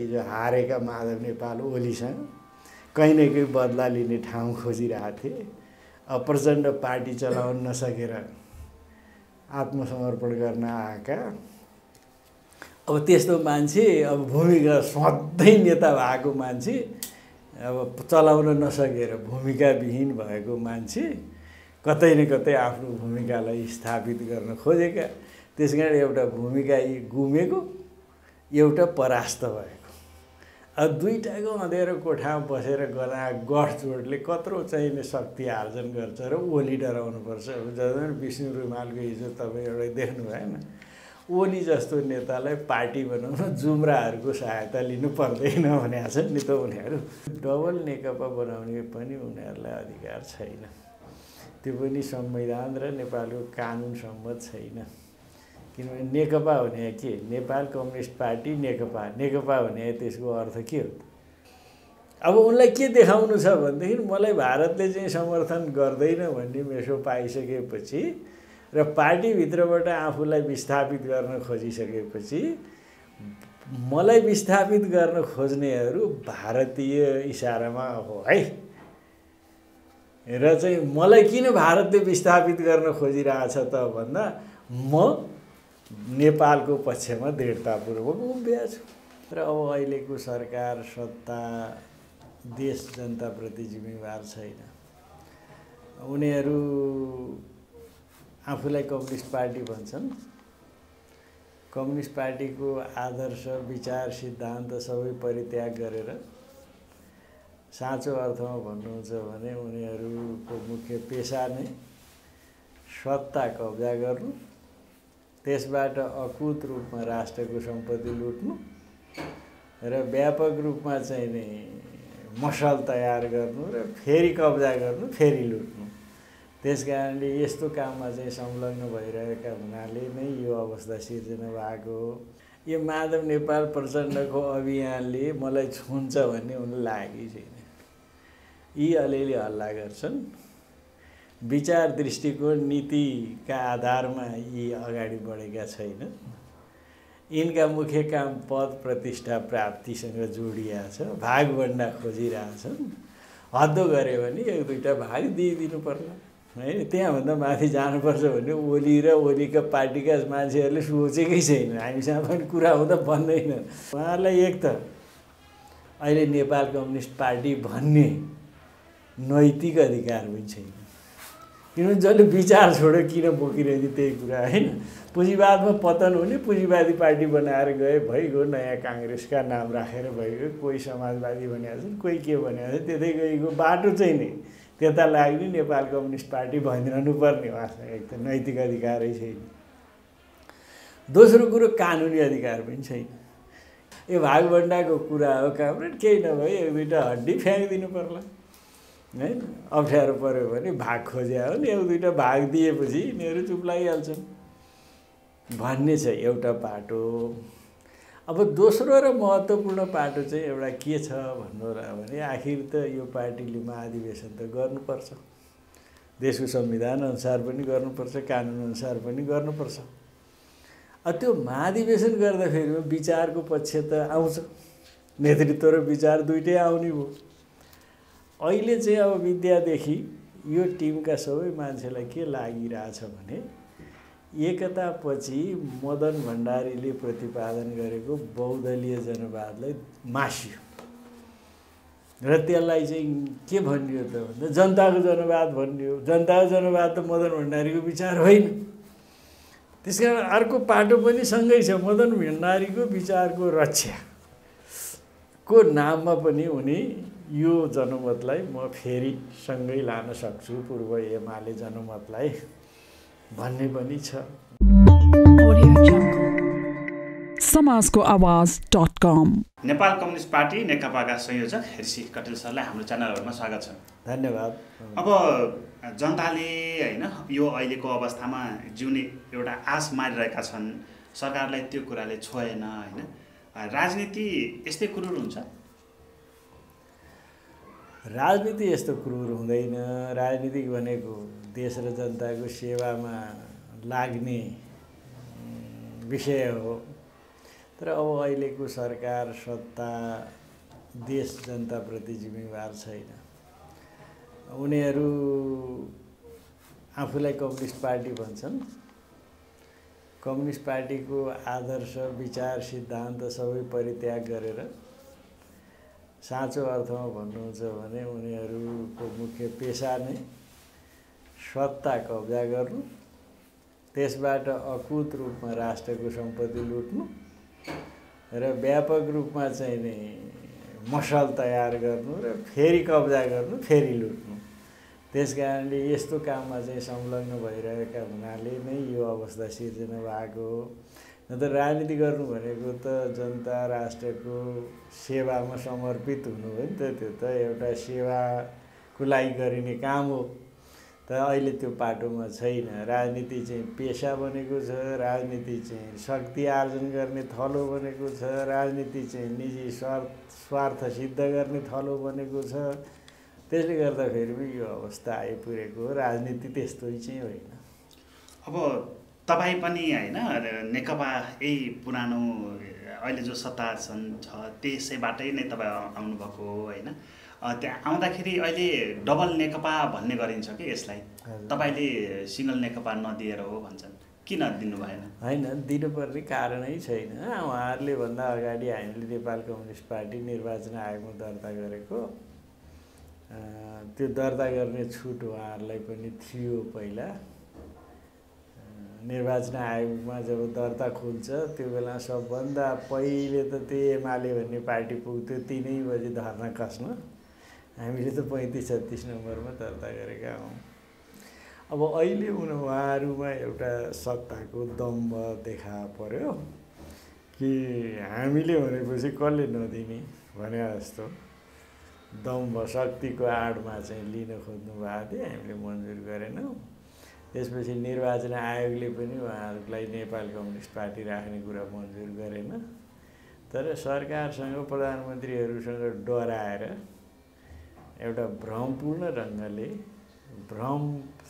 हिजो हारेका माधव नेपाल ओलीसँग कहीँ न कहीँ बदला लिने ठाउँ खोजिरहेको थिए। अब प्रचण्ड पार्टी चलाउन नसकेर आत्मसमर्पण गर्न आएका। अब त्यस्तो मान्छे अब भूमिका सधैँ नेता भएको मान्छे अब चलाउन नसकेर भूमिकाविहीन भएको मान्छे कतै न कतै आफ्नो भूमिकालाई स्थापित गर्न खोजेका। त्यस कारण एउटा भूमिका गुमेको एउटा परास्त अब दुइटाको अँध्यारो कोठामा बसेर गर्दा गठजोडले कत्रो चाहिने शक्ति आर्जन गर्छ र ओली डराउनुपर्छ। अब जति विष्णु रुमालको हिजो तपाईँ एउटा देख्नु भएन। ओली जस्तो नेतालाई पार्टी बनाउन जुम्राहरूको सहायता लिनु पर्दैन भनेको छ नि त उनीहरू। डबल नेकपा बनाउने पनि उनीहरूलाई अधिकार छैन। त्यो पनि संविधान र नेपालको कानुन सम्मत छैन। किनभने नेकपा भने के? Nepal Communist Party Nekapa. नेकपा भने त्यसको अर्थ के हो? अब उनलाई के देखाउनु छ भनेदेखि मलाई भारतले चाहिँ समर्थन गर्दैन भन्ने मेसो पाइसकेपछि र पार्टीभित्रबाट आफूलाई विस्थापित गर्न खोजिसकेपछि मलाई विस्थापित गर्न खोज्नेहरू भारतीय इसारामा हो है? र चाहिँ मलाई किन भारतले विस्थापित गर्न खोजिरहेछ त भन्दा म नेपालको पक्षमा दृढतापूर्वक उभिएको छु। र अब अहिलेको सरकार सत्ता देश जनताप्रति जिम्मेवार छैन। उनीहरू आफूलाई कम्युनिस्ट पार्टी भन्छन्। कम्युनिस्ट पार्टीको आदर्श विचार सिद्धान्त सबै परित्याग गरेर साँचो अर्थमा भन्नुहुन्छ भने उनीहरूको मुख्य पेसा नै सत्ता कब्जा गर्नु। त्यसबाट अकुत रूपमा राष्ट्रको सम्पत्ति लुट्नु र व्यापक रूपमा चाहिँ नि मसल तयार गर्नु र फेरि कब्जा गर्नु फेरि लुट्नु। त्यस कारणले यस्तो काममा चाहिँ संलग्न भइरहेका हुनाले नै यो अवस्था सिर्जना भएको हो। यो माधव नेपाल प्रचण्डको अभियानले मलाई छुन्छ भन्ने उनलाई लागेकै छैन। यी अलिअलि हल्ला गर्छन्। विचार दृष्टिकोण नीतिका आधारमा यी अगाडि बढेका छैनन् यिनका मुख्य काम पद प्रतिष्ठा प्राप्तिसँग जोडिया छ भागभन्डा खोजिरहेछन् हद्दो गऱ्यो भने एक दुईवटा भाग दिइदिनु पर्ला। होइन त्यहाँभन्दा माथि जानुपर्छ भने ओली र ओलीका पार्टीका मान्छेहरूले सोचेकै छैन। हामीसँग पनि कुरा हुँदा भन्दैन उहाँहरूलाई एक त अहिले नेपाल कम्युनिस्ट पार्टी भन्ने नैतिक अधिकार पनि छैन। किनभने जसले विचार छोड्यो किन बोकिरहेको थियो त्यही कुरा होइन? पुँजीवादमा पतन हुने पुँजीवादी पार्टी बनाएर गए भइगयो नयाँ काङ्ग्रेसका नाम राखेर भइगयो। कोही समाजवादी भनेको छन् कोही के भनेको छ त्यतै गएको बाटो चाहिँ नि त्यता लाग्ने नेपाल कम्युनिस्ट पार्टी भनिरहनु पर्ने उहाँसँग एक त नैतिक अधिकारै छैन। दोस्रो कुरो कानुनी अधिकार पनि छैन। यो भागभन्डाको कुरा हो कामरेड केही नभए एक दुईवटा हड्डी फ्याँकिदिनु पर्ला। होइन अप्ठ्यारो पऱ्यो भने भाग खोज्या हो नि एक दुईवटा भाग दिएपछि यिनीहरू चुप लागिहाल्छन्। भन्ने छ एउटा पाटो। अब दोस्रो र महत्त्वपूर्ण पाटो चाहिँ एउटा के छ भन्नु र भने आखिर त यो पार्टीले महाधिवेशन त गर्नुपर्छ। देशको संविधान अनुसार पनि गर्नुपर्छ कानुनअनुसार पनि गर्नुपर्छ। त्यो महाधिवेशन गर्दाखेरि विचारको पक्ष त आउँछ। नेतृत्व र विचार दुइटै आउने भयो। अहिले चाहिँ अब विद्यादेखि यो टिमका सबै मान्छेलाई के लागिरहेछ भने एकतापछि मदन भण्डारीले प्रतिपादन गरेको बहुदलीय जनवादलाई मासियो। र त्यसलाई चाहिँ के भनियो त भन्दा जनताको जनवाद भनियो। जनताको जनवाद त मदन भण्डारीको विचार होइन। त्यस कारण अर्को पाटो पनि सँगै छ मदन भण्डारीको विचारको रक्षाको नाममा पनि उनी यो जनमतलाई म फेरि सँगै लान सक्छु पूर्व एमाले जनमतलाई भन्ने पनि छ। समाजको आवाज dot com. Nepal Communist Party नेकपाका संयोजक ऋषि कटेल सरलाई हाम्रो च्यानलहरूमा स्वागत छ। धन्यवाद। अब जनताले होइन यो अहिलेको अवस्थामा जिउने एउटा आश मारिरहेका छन् सरकारलाई त्यो कुराले छोएन होइन। राजनीति यस्तै क्रुर हुन्छ। राजनीति यस्तो क्रुर हुँदैन। राजनीतिक भनेको देश र जनताको सेवामा लाग्ने विषय हो। तर अब अहिलेको सरकार सत्ता देश जनताप्रति जिम्मेवार छैन। उनीहरू आफूलाई कम्युनिस्ट पार्टी भन्छन्। कम्युनिस्ट पार्टीको आदर्श विचार सिद्धान्त सबै परित्याग गरेर साँचो अर्थमा भन्नुहुन्छ भने उनीहरूको मुख्य पेसा नै सत्ता कब्जा गर्नु त्यसबाट अकुत रूपमा राष्ट्रको सम्पत्ति लुट्नु र व्यापक रूपमा चाहिँ नि मसल तयार गर्नु र फेरि कब्जा गर्नु फेरि लुट्नु। त्यस कारणले यस्तो काममा चाहिँ संलग्न भइरहेका हुनाले नै यो अवस्था सिर्जना भएको हो। त राजनीति गर्नु भनेको त जनता राष्ट्रको सेवामा समर्पित हुनु हो नि त त्यो त एउटा सेवाको लागि गरिने काम हो। तर अहिले त्यो पाटोमा छैन। राजनीति चाहिँ पेसा बनेको छ राजनीति चाहिँ शक्ति आर्जन गर्ने थलो बनेको छ राजनीति चाहिँ निजी स्वार्थ स्वार्थ सिद्ध गर्ने थलो बनेको छ। त्यसले गर्दाखेरि पनि यो अवस्था आइपुगेको हो। राजनीति त्यस्तो चाहिँ होइन। अब तपाईँ पनि होइन नेकपा यही पुरानो अहिले जो सत्ता छन् छ त्यसैबाटै नै तपाईँ आउनुभएको हो होइन। त्यहाँ आउँदाखेरि अहिले डबल नेकपा भन्ने गरिन्छ कि यसलाई? तपाईँले सिङ्गल नेकपा नदिएर हो भन्छन्। किन दिनु भएन? होइन दिनुपर्ने कारणै छैन। उहाँहरूले भन्दा अगाडि हामीले नेपाल कम्युनिस्ट पार्टी निर्वाचन आयोगमा दर्ता गरेको। त्यो दर्ता गर्ने छुट उहाँहरूलाई पनि थियो पहिला। निर्वाचन आयोगमा जब दर्ता खुल्छ त्यो बेला सबभन्दा पहिले त त्यो एमाले भन्ने पार्टी पुग्थ्यो तिनै बजी धर्ना कस्न हामीले त पैँतिस छत्तिस नम्बरमा दर्ता गरेका हौँ। अब अहिले उन उहाँहरूमा एउटा सत्ताको दम्ब देखा पर्यो कि हामीले भनेपछि कसले नदिने भने जस्तो। दम्ब शक्तिको आडमा चाहिँ लिन खोज्नु भएको थियो हामीले मन्जुर गरेनौँ। त्यसपछि निर्वाचन आयोगले पनि उहाँहरूलाई नेपाल कम्युनिस्ट पार्टी राख्ने कुरा मन्जुर गरेन। तर सरकारसँग प्रधानमन्त्रीहरूसँग डराएर एउटा भ्रमपूर्ण ढङ्गले भ्रम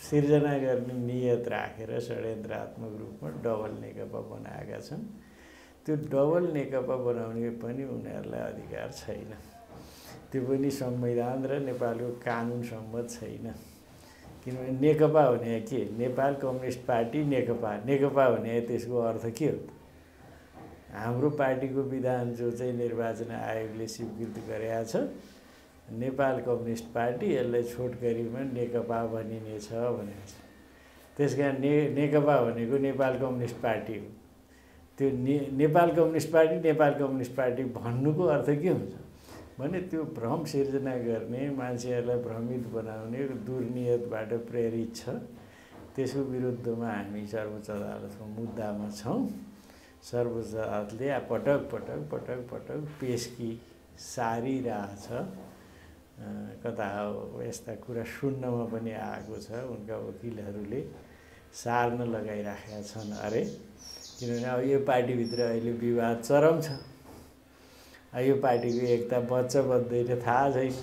सिर्जना गर्ने नियत राखेर षड्यन्त्रात्मक रूपमा डबल नेकपा बनाएका छन्। त्यो डबल नेकपा बनाउने पनि उनीहरूलाई अधिकार छैन। त्यो पनि संविधान र नेपालको कानुन सम्मत छैन। किनभने नेकपा भने के? Nepal Communist Party Nekapa. नेकपा भने त्यसको अर्थ के हो? हाम्रो पार्टीको विधान जो चाहिँ निर्वाचन आयोगले स्वीकृत गरेका छ नेपाल कम्युनिस्ट पार्टी यसलाई छोटकरीमा नेकपा भनिनेछ भनेको छ। त्यस कारण ने नेकपा भनेको नेपाल कम्युनिस्ट पार्टी हो। त्यो ने Nepal Communist Party Nepal Communist Party भन्नुको अर्थ के हुन्छ? भने त्यो भ्रम सिर्जना गर्ने मान्छेहरूलाई भ्रमित बनाउने दुर्नियतबाट प्रेरित छ। त्यसको विरुद्धमा हामी सर्वोच्च अदालतको मुद्दामा छौँ। सर्वोच्च अदालतले पटक पटक पटक पटक पेसकी सारिरहेछ कता यस्ता कुरा सुन्नमा पनि आएको छ। उनका वकिलहरूले सार्न लगाइराखेका छन् अरे। किनभने अब यो पार्टीभित्र अहिले विवाद चरम छ। यो पार्टीको एकता बच्छ बच्दैन थाहा छैन।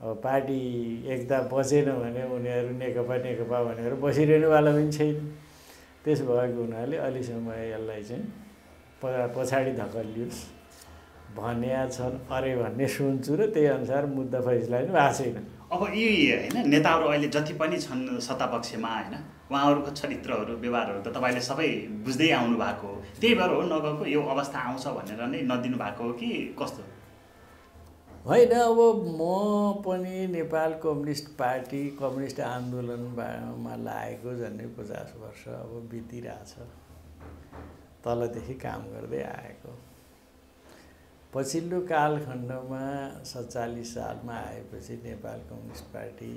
अब पार्टी एकता बचेन भने उनीहरू नेकपा नेकपा भनेर बसिरहनुवाला पनि छैन। त्यस भएको हुनाले अहिलेसम्म यसलाई चाहिँ प पछाडि धकलियोस् भन्या छन् अरे भन्ने सुन्छु र त्यही अनुसार मुद्दा फैसला पनि भएको छैन। अब यी होइन नेताहरू अहिले जति पनि छन् सत्तापक्षमा होइन उहाँहरूको चरित्रहरू व्यवहारहरू त तपाईँले सबै बुझ्दै आउनु भएको हो। त्यही भएर हो नगएको यो अवस्था आउँछ भनेर नै नदिनु भएको हो कि कस्तो? होइन अब म पनि नेपाल कम्युनिस्ट पार्टी कम्युनिस्ट आन्दोलनमा लागेको झन्डै पचास वर्ष अब बितिरहेछ। तलदेखि काम गर्दै आएको। पछिल्लो कालखण्डमा सत्तालिस सालमा आएपछि नेपाल कम्युनिस्ट पार्टी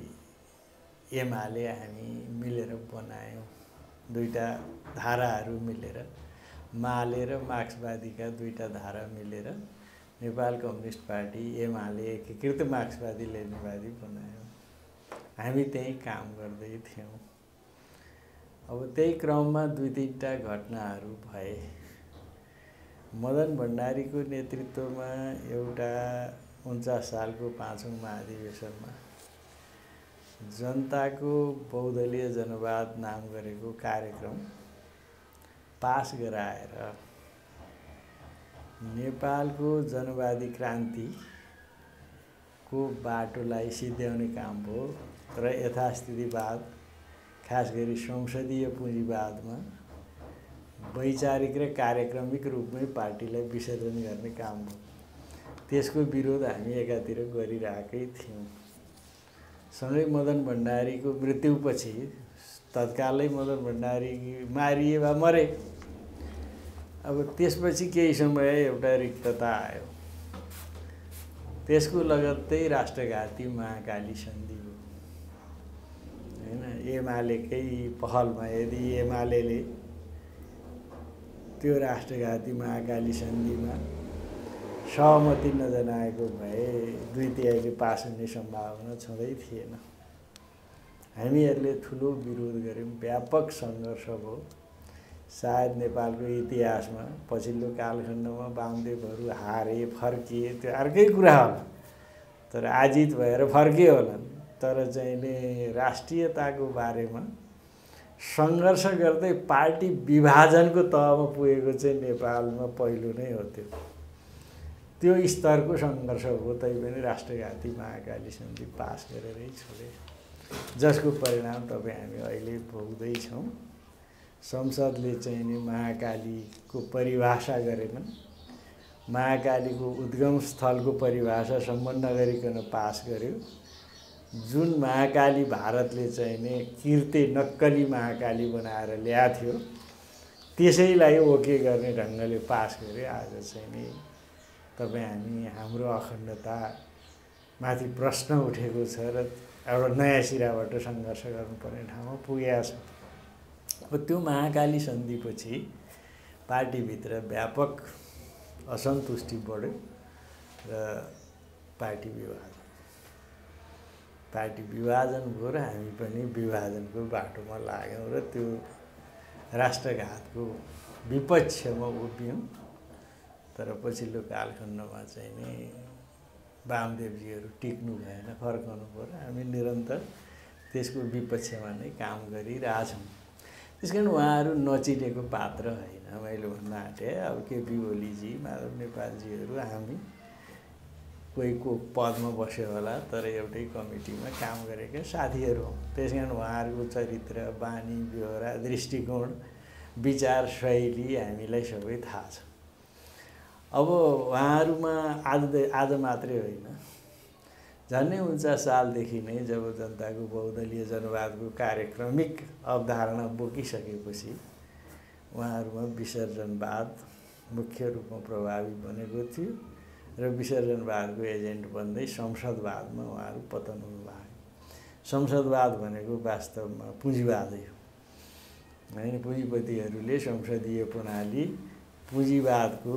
एमाले हामी मिलेर बनायौँ। दुईवटा धाराहरू मिलेर। माले र मार्क्सवादीका दुईवटा धारा मिलेर नेपाल कम्युनिस्ट पार्टी एमाले एकीकृत मार्क्सवादी लेनिवादी बनायौँ। हामी त्यहीँ काम गर्दै थियौँ। अब त्यही क्रममा दुई तिनवटा घटनाहरू भए। मदन भण्डारीको नेतृत्वमा एउटा उन्चास सालको पाँचौँ महाधिवेशनमा जनताको बहुदलीय जनवाद नाम गरेको कार्यक्रम पास गराएर नेपालको जनवादी क्रान्तिको बाटोलाई सिद्ध्याउने काम हो र यथास्थितिवाद खास गरी संसदीय पुँजीवादमा वैचारिक र कार्यक्रमिक रूपमै पार्टीलाई विसर्जन गर्ने काम हो। त्यसको विरोध हामी एकातिर गरिरहेकै थियौँ। सँगै मदन भण्डारीको मृत्युपछि तत्कालै मदन भण्डारी मारिए वा मरे। अब त्यसपछि केही समय एउटा रिक्तता आयो। त्यसको लगत्तै राष्ट्रघाती महाकाली सन्धि हो। होइन एमालेकै पहलमा यदि एमाले त्यो राष्ट्रघाती महाकाली सन्धिमा सहमति नजनाएको भए दुई पास हुने सम्भावना छँदै थिएन। हामीहरूले ठुलो विरोध गऱ्यौँ। व्यापक सङ्घर्ष भयो। सायद नेपालको इतिहासमा पछिल्लो कालखण्डमा वामदेवहरू हारे फर्किए त्यो अर्कै कुरा होला। तर आजित भएर फर्कियो होला तर चाहिँ राष्ट्रियताको बारेमा सङ्घर्ष गर्दै पार्टी विभाजनको तहमा पुगेको चाहिँ नेपालमा पहिलो नै हो त्यो। त्यो स्तरको सङ्घर्ष हो तैपनि राष्ट्रघाती महाकाली सन्धि पास गरेरै छोडे। जसको परिणाम तपाईँ हामी अहिले भोग्दैछौँ। संसदले चाहिँ नि महाकालीको परिभाषा गरेनन् महाकालीको उद्गम स्थलको परिभाषासम्म नगरिकन पास गर्यो। जुन महाकाली भारतले चाहिँ नि किर्ते नक्कली महाकाली बनाएर ल्याएको थियो त्यसैलाई ओके गर्ने ढङ्गले पास गर्यो। आज चाहिँ नि तपाईँ हामी हाम्रो अखण्डता माथि प्रश्न उठेको छ र एउटा नयाँ सिराबाट सङ्घर्ष गर्नुपर्ने ठाउँमा पुगेका छ। अब त्यो महाकाली सन्धिपछि पार्टीभित्र व्यापक असन्तुष्टि बढ्यो र पार्टी विभाजन पार्टी विभाजन भयो र हामी पनि विभाजनको बाटोमा लाग्यौँ र त्यो राष्ट्रघातको विपक्षमा उभियौँ। तर पछिल्लो कालखण्डमा चाहिँ नि वामदेवजीहरू टिक्नु भएन फर्काउनु पऱ्यो। हामी निरन्तर त्यसको विपक्षमा नै काम गरिरहेछौँ। त्यस कारण उहाँहरू नचिनेको पात्र होइन। मैले भन्न आँटेँ अब केपी ओलीजी माधव नेपालजीहरू हामी कोही को पदमा बस्यो होला तर एउटै कमिटीमा काम गरेका साथीहरू हौँ। त्यस कारण उहाँहरूको चरित्र बानी बेहोरा दृष्टिकोण विचार शैली हामीलाई सबै थाहा छ। अब उहाँहरूमा आज आज मात्रै होइन। झन्डै उन्चास सालदेखि नै जब जनताको बहुदलीय जनवादको कार्यक्रमिक अवधारणा बोकिसकेपछि उहाँहरूमा विसर्जनवाद मुख्य रूपमा प्रभावी बनेको थियो र विसर्जनवादको एजेन्ट बन्दै संसदवादमा उहाँहरू पतन हुनुभयो संसदवाद भनेको वास्तवमा पुँजीवादै हो। होइन पुँजीपतिहरूले संसदीय प्रणाली पुँजीवादको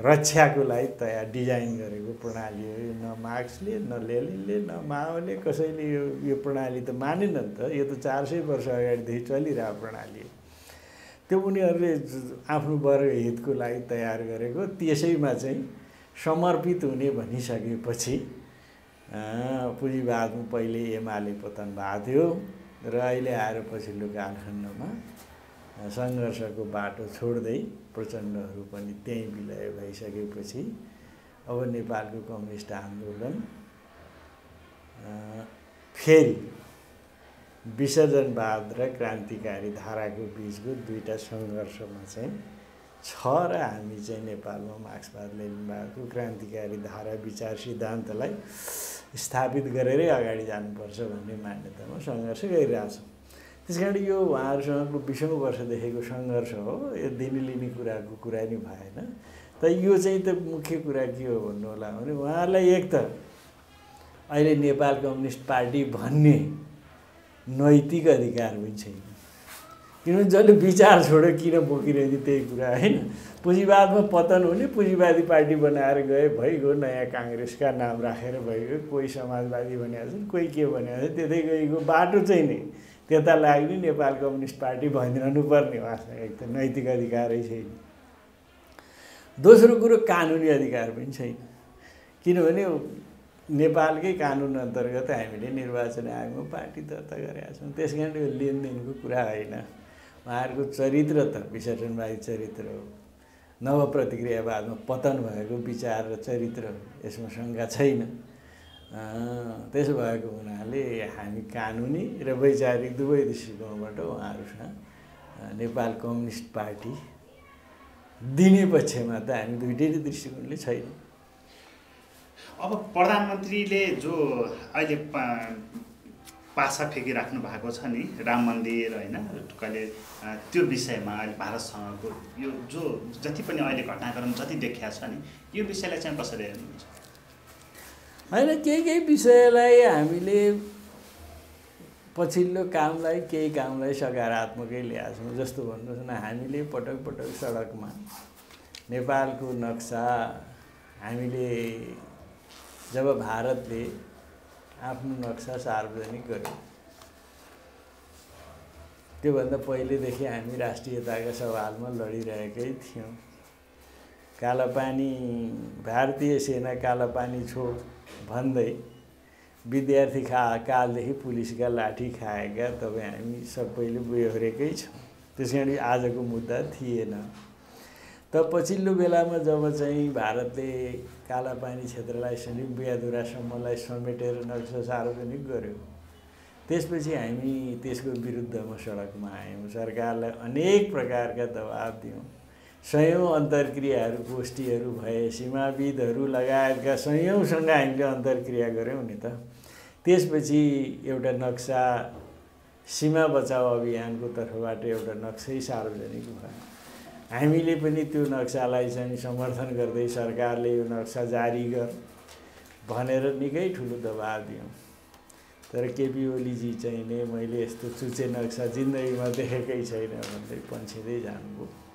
रक्षाको लागि तयार डिजाइन गरेको प्रणाली हो। न मार्क्सले न लेलिनले न माओले कसैले यो यो प्रणाली त मानेन नि त। यो त चार सय वर्ष अगाडिदेखि चलिरहेको प्रणाली हो। त्यो उनीहरूले आफ्नो वर्ग हितको लागि तयार गरेको। त्यसैमा चाहिँ समर्पित हुने भनिसकेपछि पुँजीवादमा पहिले एमाले पतन भएको थियो र अहिले आएर पछिल्लो कालखण्डमा सङ्घर्षको बाटो छोड्दै प्रचण्डहरू पनि त्यहीँ विलय भइसकेपछि अब नेपालको कम्युनिस्ट आन्दोलन फेरि विसर्जनवाद र क्रान्तिकारी धाराको बिचको दुईवटा सङ्घर्षमा चाहिँ छ र हामी चाहिँ नेपालमा मार्क्सवाद लेनिनवादको क्रान्तिकारी धारा विचार सिद्धान्तलाई स्थापित गरेरै अगाडि जानुपर्छ भन्ने मान्यतामा सङ्घर्ष गरिरहेछौँ। त्यस कारण यो उहाँहरूसँगको बिसौँ वर्षदेखिको सङ्घर्ष हो। यो दिने लिने कुराको कुरा नि भएन त यो चाहिँ त मुख्य कुरा के हो भन्नु होला भने उहाँहरूलाई एक त अहिले नेपाल कम्युनिस्ट पार्टी भन्ने नैतिक अधिकार पनि छैन। किनभने जसले विचार छोड्यो किन बोकिरहेको त्यही कुरा होइन। पुँजीवादमा पतन हुने पुँजीवादी पार्टी बनाएर गए भइगयो नयाँ काङ्ग्रेसका नाम राखेर भइगयो कोही समाजवादी भनेको छन् कोही के भनेको छ त्यतै गएको बाटो चाहिँ नि त्यता लाग्ने नेपाल कम्युनिस्ट पार्टी भनिरहनु पर्ने उहाँसँग एक त नैतिक अधिकारै छैन। दोस्रो कुरो कानुनी अधिकार पनि छैन। किनभने नेपालकै कानुन अन्तर्गत हामीले निर्वाचन आयोगमा पार्टी दर्ता गरेका छौँ। त्यस कारण यो लेनदेनको कुरा होइन। उहाँहरूको चरित्र त विसर्जनवादी चरित्र हो। नवप्रतिक्रियावादमा पतन भएको विचार र चरित्र यसमा शङ्का छैन। त्यसो भएको हुनाले हामी कानुनी र वैचारिक दुवै दृष्टिकोणबाट उहाँहरूसँग नेपाल कम्युनिस्ट पार्टी दिने पक्षमा त हामी दुइटै दृष्टिकोणले छैन। अब प्रधानमन्त्रीले जो अहिले पासा फेकिराख्नु भएको छ नि राम मन्दिर होइन कहिले त्यो विषयमा अहिले भारतसँगको यो जो जति पनि अहिले घटनाक्रम जति देखिया छ नि यो विषयलाई चाहिँ कसरी हेर्नुहुन्छ? होइन केही केही विषयलाई हामीले पछिल्लो कामलाई केही कामलाई सकारात्मकै ल्याएको छौँ। जस्तो भन्नुहोस् न हामीले पटक पटक सडकमा नेपालको नक्सा हामीले जब भारतले आफ्नो नक्सा सार्वजनिक गर्यो त्योभन्दा पहिलेदेखि हामी राष्ट्रियताका सवालमा लडिरहेकै थियौँ। कालापानी भारतीय सेना कालापानी छो भन्दै विद्यार्थी खा कालदेखि पुलिसका लाठी खाएका तपाईँ हामी सबैले बेहोरेकै छौँ। त्यस कारण आजको मुद्दा थिएन। त पछिल्लो बेलामा जब चाहिँ भारतले कालापानी क्षेत्रलाई समेत बिहादुरासम्मलाई समेटेर नक्सा सार्वजनिक गर्यो त्यसपछि हामी त्यसको विरुद्धमा सडकमा आयौँ। सरकारलाई अनेक प्रकारका दबाब दियौँ। सयौँ अन्तर्क्रियाहरू गोष्ठीहरू भए सीमाविदहरू लगायतका सयौँसँग हामीले अन्तर्क्रिया गऱ्यौँ नि त। त्यसपछि एउटा नक्सा सीमा बचाउ अभियानको तर्फबाट एउटा नक्सै सार्वजनिक भयो। हामीले पनि त्यो नक्सालाई चाहिँ समर्थन गर्दै सरकारले यो नक्सा जारी गर भनेर निकै ठुलो दबाब दियौँ। तर केपी ओलीजी चाहिँ नै मैले यस्तो चुचे नक्सा जिन्दगीमा देखेकै छैन भन्दै पन्छिँदै जानुभयो।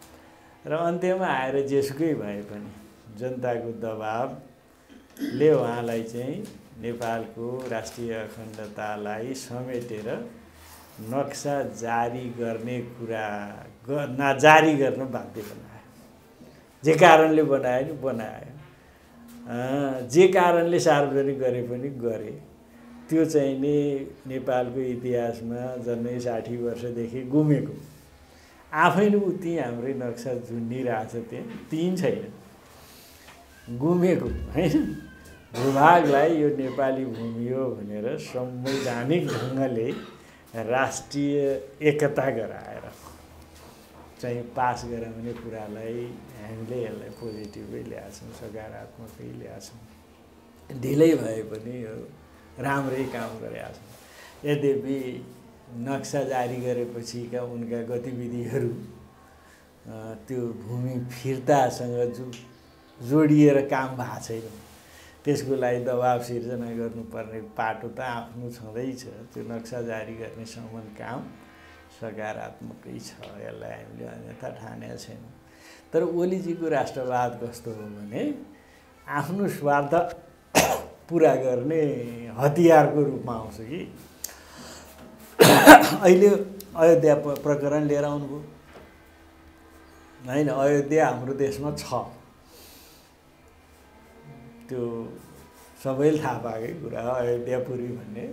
र अन्त्यमा आएर जेसुकै भए पनि जनताको दबाबले उहाँलाई चाहिँ नेपालको राष्ट्रिय अखण्डतालाई समेटेर नक्सा जारी गर्ने कुरा न जारी गर्न बाध्य बनायो। जे कारणले बनायो नि बनायो। जे कारणले सार्वजनिक गरे पनि गरे। त्यो चाहिँ नि नेपालको इतिहासमा जन्मै साठी वर्षदेखि गुमेको। आफै नै उति हाम्रै नक्सा झुन्डिरहेछ त्यहाँ। तिन छैन। गुमेको होइन? भूभागलाई यो नेपाली भूमि हो भनेर संवैधानिक ढङ्गले राष्ट्रिय एकता गराएर चाहिँ पास गराउने कुरालाई हामीले यसलाई पोजिटिभै ल्याएछौँ सकारात्मकै ल्याएछौँ ढिलै भए पनि यो राम्रै काम गरेका छौँ। यद्यपि नक्सा जारी गरेपछिका उनका गतिविधिहरू त्यो भूमि फिर्तासँग जो जोडिएर काम भएको छैन। त्यसको लागि दबाब सिर्जना गर्नुपर्ने पाटो त आफ्नो छँदैछ त्यो नक्सा जारी गर्नेसम्म काम सकारात्मकै छ। यसलाई हामीले अन्यथा ठानेका छैनौँ। तर ओलीजीको राष्ट्रवाद कस्तो हो भने आफ्नो स्वार्थ पुरा गर्ने हतियारको रूपमा आउँछ कि? अहिले अयोध्या प्रकरण लिएर आउनुभयो। होइन अयोध्या हाम्रो देशमा छ। त्यो सबैले थाहा पाएकै कुरा हो अयोध्यापुरी भन्ने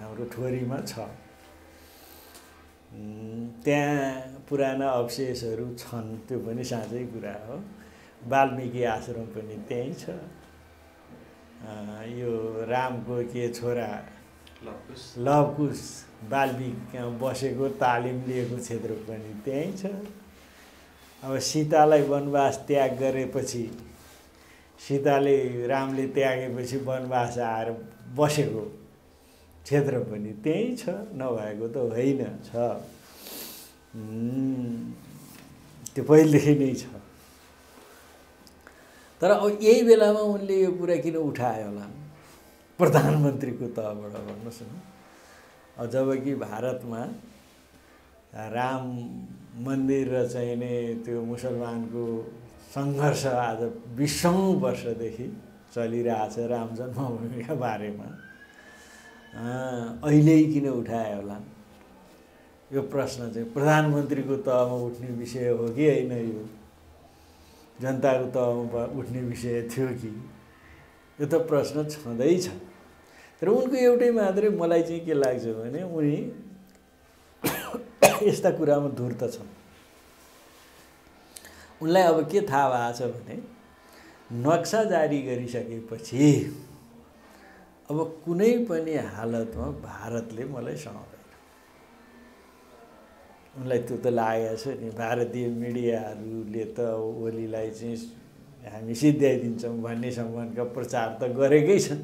हाम्रो ठोरीमा छ। त्यहाँ पुराना अवशेषहरू छन् त्यो पनि साँच्चै कुरा हो। वाल्मिकी आश्रम पनि त्यहीँ छ। यो रामको के छोरा लवकुश वाल्मिकी बसेको तालिम लिएको क्षेत्र पनि त्यहीँ छ। अब सीतालाई वनवास त्याग गरेपछि सीताले रामले त्यागेपछि वनवास आएर बसेको क्षेत्र पनि त्यहीँ छ नभएको त होइन छ। त्यो पहिलेदेखि नै छ। तर अब यही बेलामा उनले यो कुरा किन उठायो होला? प्रधानमन्त्रीको तहबाट भन्नुहोस् न। जब कि भारतमा राम मन्दिर र चाहिँ नै त्यो मुसलमानको सङ्घर्ष आज बिसौँ वर्षदेखि चलिरहेछ राम जन्मभूमिका बारेमा। अहिले किन उठायो होला? यो प्रश्न चाहिँ प्रधानमन्त्रीको तहमा उठ्ने विषय हो कि होइन यो? जनताको तहमा उठ्ने विषय थियो कि? यो त प्रश्न छँदैछ। तर उनको एउटै मात्रै मलाई चाहिँ के लाग्छ भने उनी यस्ता कुरामा धुर्त छन्। उनलाई अब के थाहा भएको छ भने नक्सा जारी गरिसकेपछि अब कुनै पनि हालतमा भारतले मलाई समाउँदैन उनलाई त्यो त लागेको छ नि भारतीय मिडियाहरूले त ओलीलाई चाहिँ हामी सिद्ध्याइदिन्छौँ भन्ने सम्बन्धका प्रचार त गरेकै छन्।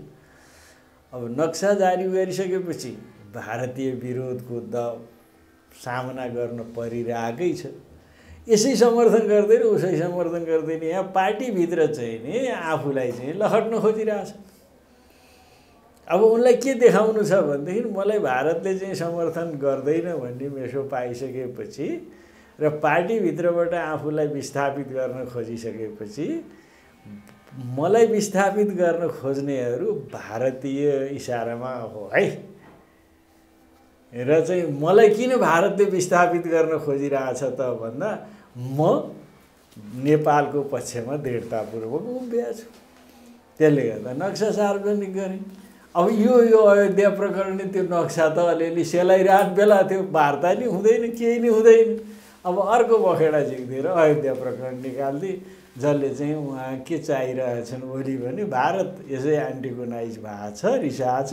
अब नक्सा जारी गरिसकेपछि भारतीय विरोधको द सामना गर्न परिरहेकै छ। यसै समर्थन गर्दैन उसै समर्थन गर्दैन यहाँ पार्टीभित्र चाहिँ नि आफूलाई चाहिँ लखट्न खोजिरहेछ। अब उनलाई के देखाउनु छ भनेदेखि मलाई भारतले चाहिँ समर्थन गर्दैन भन्ने मेसो पाइसकेपछि र पार्टीभित्रबाट आफूलाई विस्थापित गर्न खोजिसकेपछि मलाई विस्थापित गर्न खोज्नेहरू भारतीय इसारामा हो है? र चाहिँ मलाई किन भारतले विस्थापित गर्न खोजिरहेछ त भन्दा म नेपालको पक्षमा दृढतापूर्वक उभिएको छु। त्यसले गर्दा नक्सा सार्वजनिक गरेँ। अब यो यो अयोध्या प्रकरण त्यो नक्सा त अलिअलि सेलाइरहट बेला त्यो वार्ता नि हुँदैन केही नि हुँदैन। अब अर्को बखेडा झिक्दिएर अयोध्या प्रकरण निकालिदिए जसले चाहिँ उहाँ के चाहिरहेछन् ओली भने भारत यसै एन्टिगोनाइज भएको छ रिसाएको छ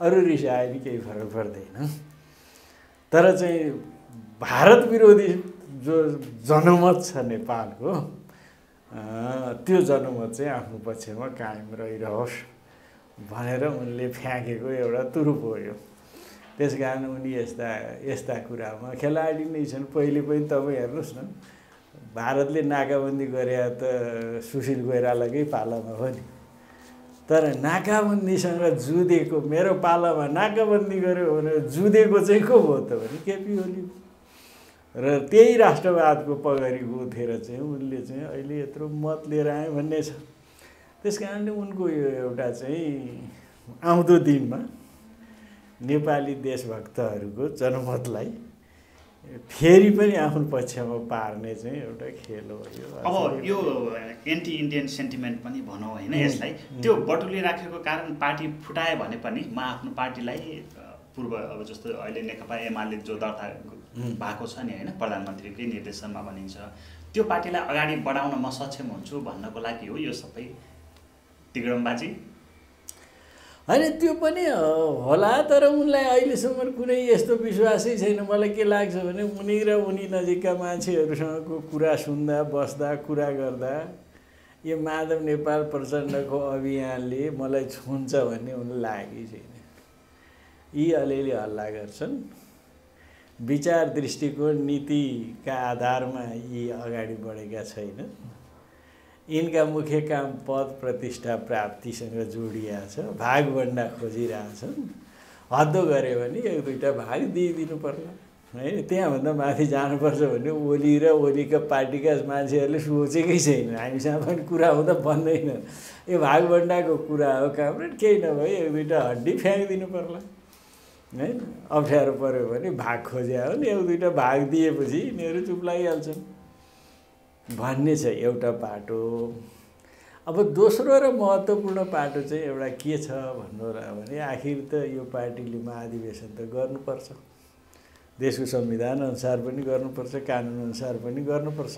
अरू रिसाए नि केही फरक पर्दैन। तर चाहिँ भारत विरोधी जो जनमत छ नेपालको त्यो जनमत चाहिँ आफ्नो पक्षमा कायम रहिरहोस् भनेर उनले फ्याँकेको एउटा तुरुप हो यो। त्यस कारण उनी यस्ता यस्ता कुरामा खेलाडी नै छन्। पहिले पनि तपाईँ हेर्नुहोस् न भारतले नाकाबन्दी गरे त सुशील कोइरालाकै पालामा हो नि। तर नाकाबन्दीसँग जुधेको मेरो पालामा नाकाबन्दी गऱ्यो भने जुधेको चाहिँ को भयो त भने केपी ओली। र त्यही राष्ट्रवादको पगरी गुथेर चाहिँ उनले चाहिँ अहिले यत्रो मत लिएर आए भन्ने छ। त्यस कारणले उनको यो एउटा चाहिँ आउँदो दिनमा नेपाली देशभक्तहरूको जनमतलाई फेरि पनि आफ्नो पक्षमा पार्ने चाहिँ एउटा खेल हो यो। अब यो एन्टी इन्डियन सेन्टिमेन्ट पनि भनौँ होइन यसलाई। त्यो बटुलिराखेको कारण पार्टी फुटायो भने पनि म आफ्नो पार्टीलाई पूर्व अब जस्तो अहिले नेकपा एमाले जो दर्ता भएको छ नि होइन प्रधानमन्त्रीकै निर्देशनमा भनिन्छ त्यो पार्टीलाई अगाडि बढाउन म सक्षम हुन्छु भन्नको लागि हो यो सबै तिग्रमबाजी होइन त्यो पनि होला तर उनलाई अहिलेसम्म कुनै यस्तो विश्वासै छैन। मलाई के लाग्छ भने उनी र उनी नजिकका मान्छेहरूसँगको कुरा सुन्दा बस्दा कुरा गर्दा यो माधव नेपाल प्रचण्डको अभियानले मलाई छुन्छ भन्ने उनलाई लागेकै छैन। यी अलिअलि हल्ला गर्छन्। विचार दृष्टिकोण नीतिका आधारमा यी अगाडि बढेका छैन यिनका मुख्य काम पद प्रतिष्ठा प्राप्तिसँग जोडिया छ भागभन्डा खोजिरहेछन् हद्दो गऱ्यो भने एक दुईवटा भाग दिइदिनु पर्ला। है त्यहाँभन्दा माथि जानुपर्छ भने ओली र ओलीका पार्टीका मान्छेहरूले सोचेकै छैन। हामीसँग पनि कुरा हुँदा भन्दैन यो भागभन्डाको कुरा हो काम केही नभए एक दुईवटा हड्डी फ्याँकिदिनु पर्ला। है अप्ठ्यारो पऱ्यो भने भाग खोज्या हो नि एक दुईवटा भाग दिएपछि यिनीहरू चुप लागिहाल्छन् भन्ने छ एउटा पाटो। अब दोस्रो र महत्त्वपूर्ण पाटो चाहिँ एउटा के छ भन्नु भने आखिर त यो पार्टीले महाधिवेशन त गर्नुपर्छ। देशको संविधान अनुसार पनि गर्नुपर्छ कानुन अनुसार पनि गर्नुपर्छ।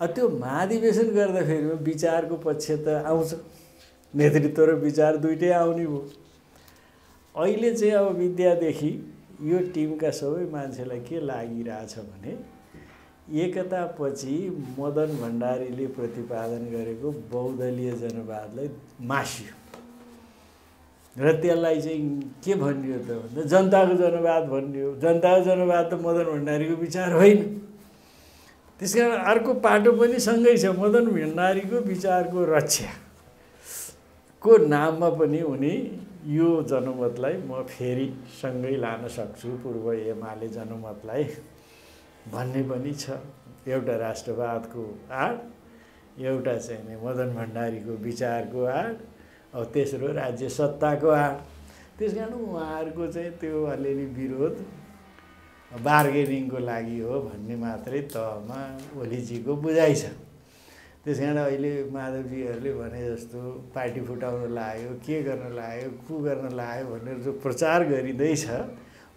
त्यो महाधिवेशन गर्दाखेरि विचारको पक्ष त आउँछ। नेतृत्व र विचार दुइटै आउने भयो अहिले चाहिँ अब विद्यादेखि यो टिमका सबै मान्छेलाई के लागिरहेछ भने एकतापछि मदन भण्डारीले प्रतिपादन गरेको बहुदलीय जनवादलाई मासियो। र त्यसलाई चाहिँ के भनियो त भन्दा जनताको जनवाद भनियो। जनताको जनवाद त मदन भण्डारीको विचार होइन। त्यस कारण अर्को पाटो पनि सँगै छ मदन भण्डारीको विचारको रक्षा। को नाममा पनि उनी यो जनमतलाई म फेरि सँगै लान सक्छु पूर्व एमाले जनमतलाई। भन्ने पनि छ। एउटा राष्ट्रवादको आड एउटा चाहिँ मदन भण्डारीको विचारको आड अब तेस्रो राज्य सत्ताको आड। त्यस कारण उहाँहरूको चाहिँ त्यो अलिअलि विरोध बार्गेनिङको लागि हो भन्ने मात्रै तहमा ओलीजीको बुझाइ छ। त्यस कारण अहिले माधवजीहरूले भने जस्तो पार्टी फुटाउन लाग्यो के गर्न लाग्यो कु गर्न लाग्यो भनेर जो प्रचार गरिँदैछ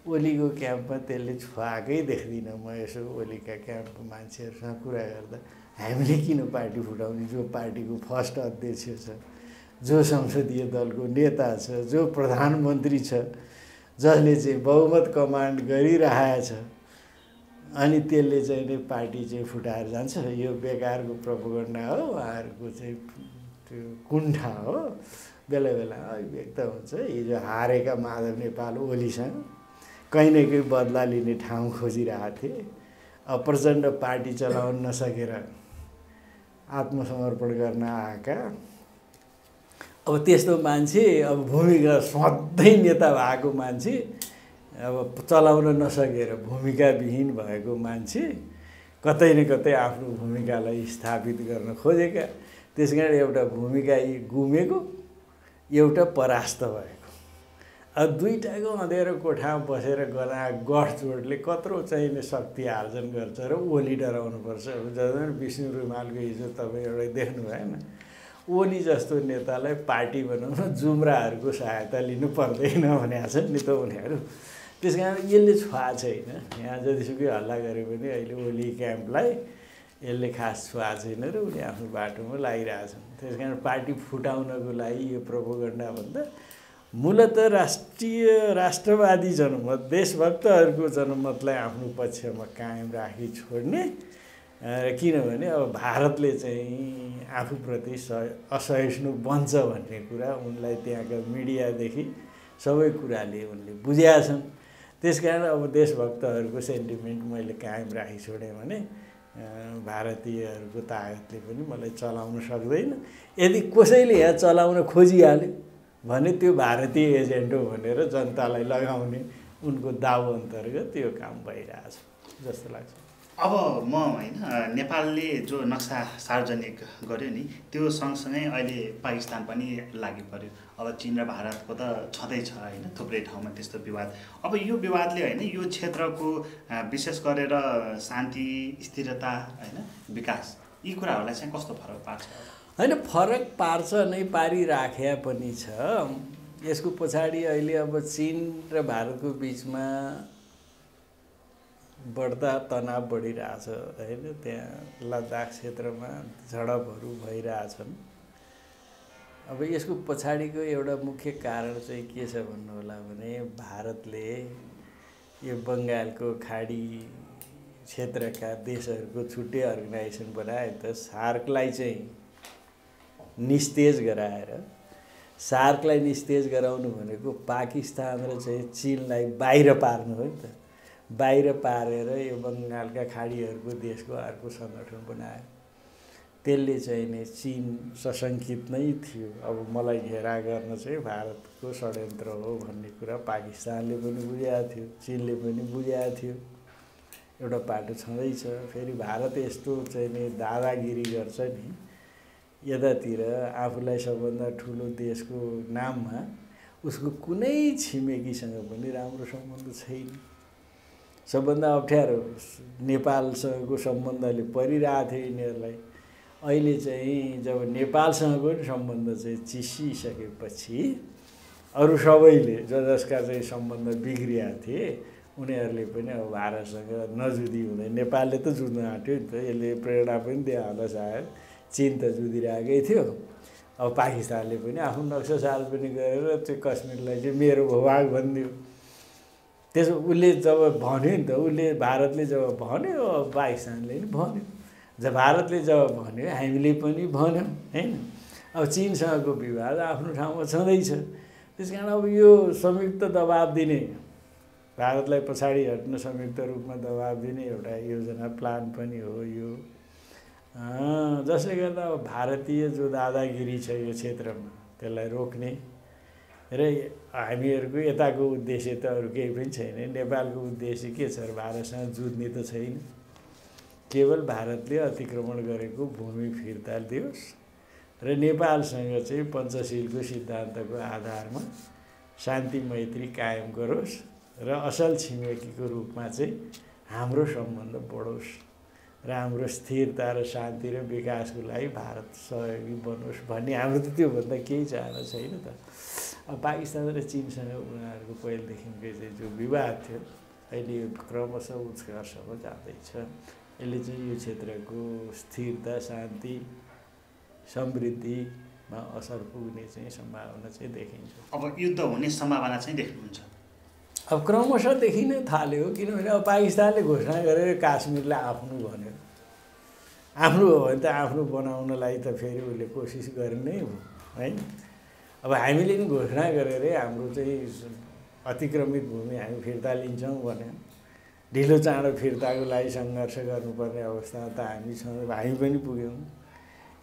ओलीको क्याम्पमा त्यसले छुवाएकै देख्दिनँ म यसो ओलीका क्याम्पको मान्छेहरूसँग कुरा गर्दा। हामीले किन पार्टी फुटाउने? जो पार्टीको फर्स्ट अध्यक्ष छ जो संसदीय दलको नेता छ जो प्रधानमन्त्री छ जसले चाहिँ बहुमत कमान्ड गरिरहेछ अनि त्यसले चाहिँ नै पार्टी चाहिँ फुटाएर जान्छ। यो बेकारको प्रपोगन्डा हो उहाँहरूको चाहिँ त्यो कुण्ठा हो। बेला बेला व्यक्त हुन्छ। हिजो हारेका माधव नेपाल ओलीसँग कहीँ न कहीँ बदला लिने ठाउँ खोजिरहेको थिए। प्रचण्ड पार्टी चलाउन नसकेर आत्मसमर्पण गर्न आएका। अब त्यस्तो मान्छे अब भूमिका सधैँ नेता भएको मान्छे अब चलाउन नसकेर भूमिकाविहीन भएको मान्छे कतै न कतै आफ्नो भूमिकालाई स्थापित गर्न खोजेका। त्यस कारण एउटा भूमिका गुमेको एउटा परास्त भएको। दुइटाको अँध्यारो कोठामा बसेर गना गठजोडले कत्रो चाहिने शक्ति आर्जन गर्छ र ओली डराउनुपर्छ। अब जति विष्णु रुमालको हिजो तपाईँ एउटा देख्नु भएन ओली जस्तो नेतालाई पार्टी बनाउन जुम्राहरूको सहायता लिनु पर्दैन भनेको छ नि त उनीहरू। त्यस कारण यसले छुवा छैन। यहाँ जतिसुकै हल्ला गरे पनि अहिले ओली क्याम्पलाई यसले खास छुवा छैन र उनी आफ्नो बाटोमा लागिरहेछन्। त्यस कारण पार्टी फुटाउनको लागि यो प्रोपोगन्डाभन्दा मूलत राष्ट्रिय राष्ट्रवादी जनमत देशभक्तहरूको जनमतलाई आफ्नो पक्षमा कायम राखी छोड्ने किनभने अब भारतले चाहिँ आफूप्रति स असहिष्णु बन्छ भन्ने कुरा उनलाई त्यहाँका मिडियादेखि सबै कुराले उनले बुझेका छन् त्यस कारण अब देशभक्तहरूको सेन्टिमेन्ट मैले कायम राखी छोडेँ भने भारतीयहरूको तागतले पनि मलाई चलाउन सक्दैन। यदि कसैले यहाँ चलाउन खोजिहाल्यो भने त्यो भारतीय एजेन्ट हो भनेर जनतालाई लगाउने उनको दाउ अन्तर्गत यो काम भइरहेछ जस्तो लाग्छ। अब म होइन नेपालले जो नक्सा सार्वजनिक गर्यो नि त्यो सँगसँगै अहिले पाकिस्तान पनि लागि पऱ्यो अब चिन र भारतको त छँदैछ होइन थुप्रै ठाउँमा त्यस्तो विवाद। अब यो विवादले होइन यो क्षेत्रको विशेष गरेर शान्ति स्थिरता होइन विकास यी कुराहरूलाई चाहिँ कस्तो फरक पार्छ? होइन फरक पार्छ नै पारिराखे पनि छ। यसको पछाडि अहिले अब चिन र भारतको बिचमा बढ्दा तनाव बढिरहेछ होइन? त्यहाँ लद्दाख क्षेत्रमा झडपहरू भइरहेछन्। अब यसको पछाडिको एउटा मुख्य कारण चाहिँ के छ भन्नु होला भने भारतले यो बङ्गालको खाडी क्षेत्रका देशहरूको छुट्टै अर्गनाइजेसन बनाए त सार्कलाई चाहिँ निस्तेज गराएर सार्कलाई निस्तेज गराउनु भनेको पाकिस्तान र चाहिँ चिनलाई बाहिर पार्नु हो नि त। बाहिर पारेर यो बङ्गालका खाडीहरूको देशको अर्को सङ्गठन बनायो। त्यसले चाहिँ नि चिन सशङ्कित नै थियो। अब मलाई घेरा गर्न चाहिँ भारतको षड्यन्त्र हो भन्ने कुरा पाकिस्तानले पनि बुझाएको थियो चिनले पनि बुझाएको थियो। एउटा पाटो छँदैछ फेरि भारत यस्तो चाहिँ नि दादागिरी गर्छ नि। यतातिर आफूलाई सबभन्दा ठुलो देशको नाममा उसको कुनै छिमेकीसँग पनि राम्रो सम्बन्ध छैन। सबभन्दा अप्ठ्यारो नेपालसँगको सम्बन्धले परिरहेको थियो यिनीहरूलाई। अहिले चाहिँ जब नेपालसँगको सम्बन्ध चाहिँ चिसिसकेपछि अरू सबैले ज जसका चाहिँ सम्बन्ध बिग्रिया थिए उनीहरूले पनि अब भारतसँग नजुदी हुँदैन नेपालले त जुझ्न आँट्यो नि त यसले प्रेरणा पनि दियो होला सायद। चिन त जुदिरहेकै थियो। अब पाकिस्तानले पनि आफ्नो नक्सा साल पनि गरेर त्यो कश्मीरलाई चाहिँ मेरो भूभाग भनिदियो। त्यसो उसले जब भन्यो नि त उसले भारतले जब भन्यो पाकिस्तानले पनि भन्यो। जब भारतले जब भन्यो हामीले पनि भन्यौँ होइन? अब चिनसँगको विवाद आफ्नो ठाउँमा छँदैछ। त्यस कारण अब यो संयुक्त दबाब दिने भारतलाई पछाडि हट्न संयुक्त रूपमा दबाब दिने एउटा योजना प्लान पनि हो यो। जसले गर्दा अब भारतीय जो दादागिरी छ यो क्षेत्रमा त्यसलाई रोक्ने। र हामीहरूको यताको उद्देश्य त अरू केही पनि छैन। नेपालको उद्देश्य के छ? भारतसँग जुझ्ने त छैन। केवल भारतले अतिक्रमण गरेको भूमि फिर्ता दियोस् र नेपालसँग चाहिँ पञ्चशीलको सिद्धान्तको आधारमा शान्ति मैत्री कायम गरोस्। र असल छिमेकीको रूपमा चाहिँ हाम्रो सम्बन्ध बढोस्। र हाम्रो स्थिरता र शान्ति र विकासको लागि भारत सहयोगी बनोस् भन्ने हाम्रो त त्योभन्दा केही चाहना छैन त। अब पाकिस्तान र चिनसँग उनीहरूको पहिलेदेखिकै चाहिँ जो विवाद थियो अहिले यो क्रमशः उत्कर्षमा जाँदैछ। यसले चाहिँ यो क्षेत्रको स्थिरता शान्ति समृद्धिमा असर पुग्ने चाहिँ सम्भावना चाहिँ देखिन्छ। अब युद्ध हुने सम्भावना चाहिँ देख्नुहुन्छ। अब क्रमशः देखिन थाल्यो किनभने अब पाकिस्तानले घोषणा गरेर काश्मीरलाई आफ्नो भन्यो। आफ्नो हो भने त आफ्नो बनाउनलाई त फेरि उसले कोसिस गर्ने नै हो है? अब हामीले नि घोषणा गरेर हाम्रो चाहिँ अतिक्रमित भूमि हामी फिर्ता लिन्छौँ भन्यो। ढिलो चाँडो फिर्ताको लागि सङ्घर्ष गर्नुपर्ने अवस्था त हामी छौँ हामी पनि पुग्यौँ।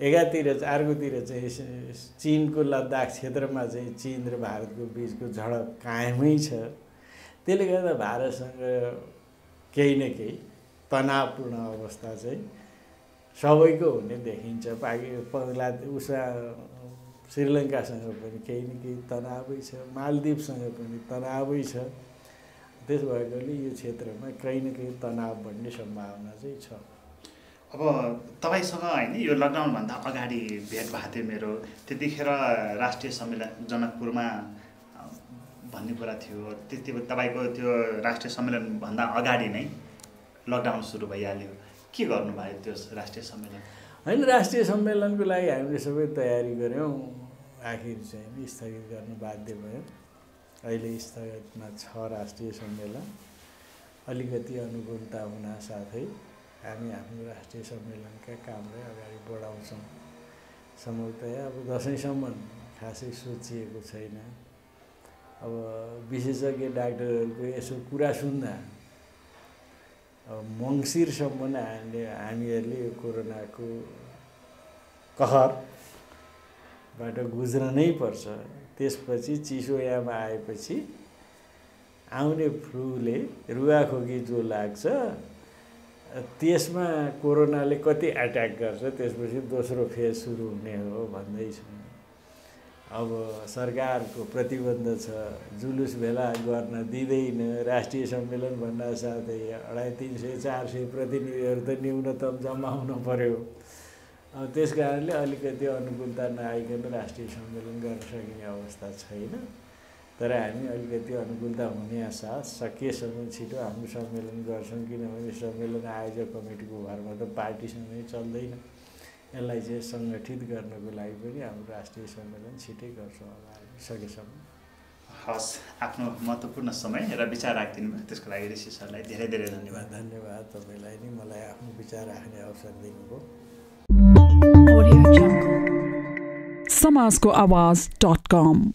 एकातिर अर्कोतिर चाहिँ चिनको लद्दाख क्षेत्रमा चाहिँ चिन र भारतको बिचको झडप कायमै छ। त्यसले गर्दा भारतसँग केही न केही तनावपूर्ण अवस्था चाहिँ सबैको हुने देखिन्छ। पाकि बङ्गला उसा श्रीलङ्कासँग पनि केही न केही तनावै छ मालदिप्ससँग पनि तनावै छ। त्यस भएकोले यो क्षेत्रमा केही न केही तनाव बढ्ने सम्भावना चाहिँ छ। अब तपाईँसँग होइन यो लकडाउनभन्दा अगाडि भेट भएको थियो मेरो। त्यतिखेर राष्ट्रिय सम्मेलन जनकपुरमा भन्ने कुरा थियो। त्यति तपाईँको त्यो राष्ट्रिय सम्मेलनभन्दा अगाडि नै लकडाउन सुरु भइहाल्यो। के गर्नुभयो त्यो राष्ट्रिय सम्मेलन? होइन राष्ट्रिय सम्मेलनको लागि हामीले सबै तयारी गऱ्यौँ। आखिर चाहिँ स्थगित गर्न बाध्य भयो। अहिले स्थगितमा छ राष्ट्रिय सम्मेलन। अलिकति अनुकूलता हुन साथै हामी आफ्नो राष्ट्रिय सम्मेलनका कामलाई अगाडि बढाउँछौँ। सम्भवतया अब दसैँसम्म खासै सोचिएको छैन। अब विशेषज्ञ डाक्टरहरूको यसो कुरा सुन्दा अब मङ्सिरसम्म नै हामीले हामीहरूले यो कोरोनाको कहरबाट गुज्रनै पर्छ। त्यसपछि चिसोयाम आएपछि आउने फ्लूले रुगाखोकी जो लाग्छ त्यसमा कोरोनाले कति एट्याक गर्छ त्यसपछि दोस्रो फेज सुरु हुने हो भन्दैछौँ अब सरकारको प्रतिबन्ध छ जुलुस भेला गर्न दिँदैन राष्ट्रिय सम्मेलन भन्दा साथै अढाई तिन सय चार सय प्रतिनिधिहरू त न्यूनतम जमाउनु पऱ्यो अब त्यस कारणले अलिकति अनुकूलता नआइकन राष्ट्रिय सम्मेलन गर्न सकिने अवस्था छैन। तर हामी अलिकति अनुकूलता हुने साथ सकेसम्म छिटो हाम्रो सम्मेलन गर्छौँ किनभने सम्मेलन आयोजक कमिटीको भरमा त पार्टीसँगै चल्दैन। यसलाई चाहिँ सङ्गठित गर्नको लागि पनि हाम्रो राष्ट्रिय सम्मेलन छिटै गर्छौँ अब हामी सकेसम्म। हस् आफ्नो महत्त्वपूर्ण समय र विचार राखिदिनु भयो। त्यसको लागि ऋषि सरलाई धेरै धेरै धन्यवाद। धन्यवाद तपाईँलाई नि मलाई आफ्नो विचार राख्ने अवसर दिनुभयो. समाजको आवाज डट कम।